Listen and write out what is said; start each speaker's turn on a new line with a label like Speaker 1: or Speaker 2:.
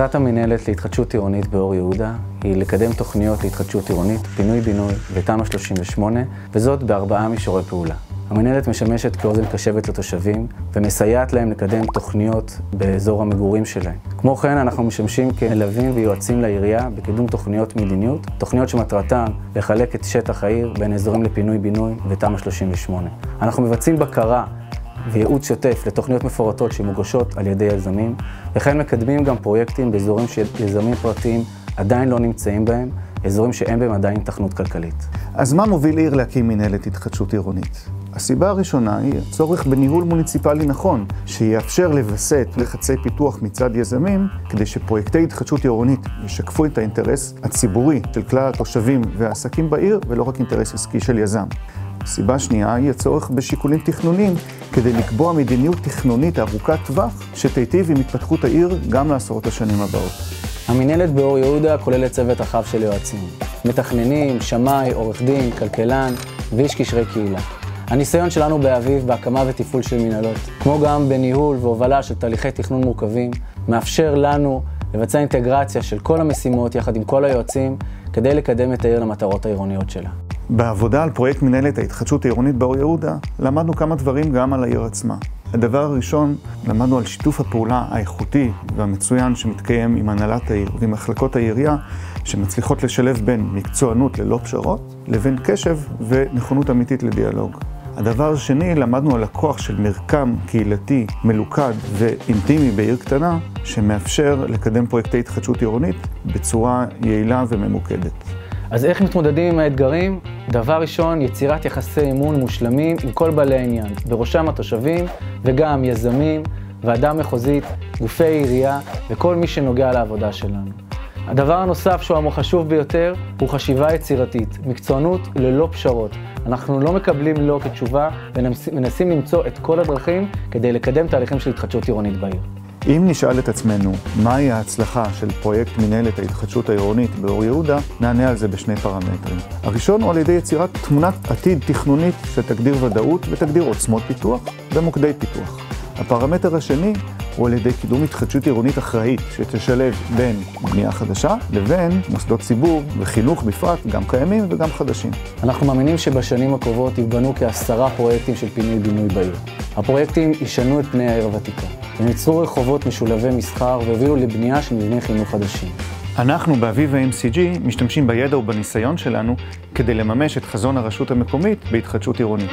Speaker 1: מטרת המנהלת להתחדשות עירונית באור יהודה היא לקדם תוכניות להתחדשות עירונית, פינוי-בינוי ותמ"א 38, וזאת בארבעה מישורי פעולה. המנהלת משמשת כאוזן קשבת לתושבים ומסייעת להם לקדם תוכניות באזור המגורים שלהם. כמו כן, אנחנו משמשים כמלווים ויועצים לעירייה בקידום תוכניות מדיניות, תוכניות שמטרתן לחלק את שטח העיר בין אזורים לפינוי-בינוי ותמ"א 38. אנחנו מבצעים בקרה וייעוץ שוטף לתוכניות מפורטות שמוגשות על ידי יזמים, וכן מקדמים גם פרויקטים באזורים שיזמים פרטיים עדיין לא נמצאים בהם, אזורים שאין בהם עדיין תכנות כלכלית.
Speaker 2: אז מה מוביל עיר להקים מנהלת התחדשות עירונית? הסיבה הראשונה היא הצורך בניהול מוניציפלי נכון, שיאפשר לווסת לחצי פיתוח מצד יזמים, כדי שפרויקטי התחדשות עירונית ישקפו את האינטרס הציבורי של כלל התושבים והעסקים בעיר, ולא רק אינטרס עסקי של יזם. סיבה שנייה היא הצורך בשיקולים תכנוניים כדי לקבוע מדיניות תכנונית ארוכת טווח שתיטיב עם התפתחות העיר גם לעשרות השנים הבאות.
Speaker 1: המינהלת באור יהודה כוללת צוות רחב של יועצים, מתכננים, שמאי, עורך דין, כלכלן ואיש קשרי קהילה. הניסיון שלנו באביב בהקמה ותפעול של מנהלות, כמו גם בניהול והובלה של תהליכי תכנון מורכבים, מאפשר לנו לבצע אינטגרציה של כל המשימות יחד עם כל היועצים כדי לקדם את העיר למטרות העירוניות שלה.
Speaker 2: בעבודה על פרויקט מנהלת ההתחדשות העירונית באור יהודה, למדנו כמה דברים גם על העיר עצמה. הדבר הראשון, למדנו על שיתוף הפעולה האיכותי והמצוין שמתקיים עם הנהלת העיר ועם מחלקות העירייה, שמצליחות לשלב בין מקצוענות ללא פשרות, לבין קשב ונכונות אמיתית לדיאלוג. הדבר השני, למדנו על הכוח של מרקם קהילתי מלוכד ואינטימי בעיר קטנה, שמאפשר לקדם פרויקטי התחדשות עירונית בצורה יעילה וממוקדת.
Speaker 1: אז איך מתמודדים עם האתגרים? דבר ראשון, יצירת יחסי אמון מושלמים עם כל בעלי העניין, בראשם התושבים וגם יזמים, ועדה מחוזית, גופי עירייה וכל מי שנוגע לעבודה שלנו. הדבר הנוסף שהוא החשוב ביותר הוא חשיבה יצירתית, מקצוענות ללא פשרות. אנחנו לא מקבלים לא כתשובה ומנסים למצוא את כל הדרכים כדי לקדם תהליכים של התחדשות עירונית בעיר.
Speaker 2: אם נשאל את עצמנו מהי ההצלחה של פרויקט מנהלת ההתחדשות העירונית באור יהודה, נענה על זה בשני פרמטרים. הראשון הוא על ידי יצירת תמונת עתיד תכנונית שתגדיר ודאות ותגדיר עוצמות פיתוח ומוקדי פיתוח. הפרמטר השני הוא על ידי קידום התחדשות עירונית אחראית, שתשלב בין בנייה חדשה לבין מוסדות ציבור וחינוך בפרט, גם קיימים וגם חדשים.
Speaker 1: אנחנו מאמינים שבשנים הקרובות ייבנו כעשרה פרויקטים של פינוי-בינוי בעיר. הפרויקטים ישנו את פני העיר הוותיקה. הם ייצרו רחובות משולבי מסחר והובילו לבנייה של מבני חינוך חדשים.
Speaker 2: אנחנו באביב ה-MCG משתמשים בידע ובניסיון שלנו כדי לממש את חזון הרשות המקומית בהתחדשות עירונית.